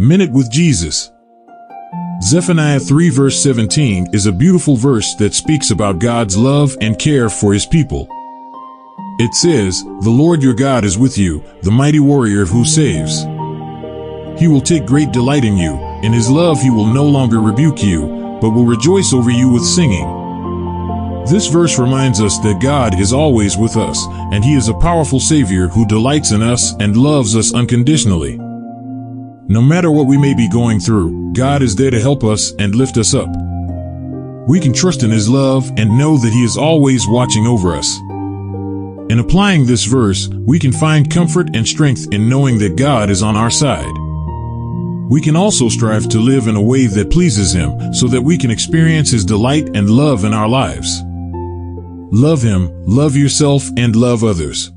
Minute with Jesus. Zephaniah 3 verse 17 is a beautiful verse that speaks about God's love and care for his people. It says, The Lord your God is with you, the mighty warrior who saves. He will take great delight in you, in his love he will no longer rebuke you, but will rejoice over you with singing. This verse reminds us that God is always with us, and He is a powerful Savior who delights in us and loves us unconditionally. No matter what we may be going through, God is there to help us and lift us up. We can trust in His love and know that He is always watching over us. In applying this verse, we can find comfort and strength in knowing that God is on our side. We can also strive to live in a way that pleases Him so that we can experience His delight and love in our lives. Love Him, love yourself, and love others.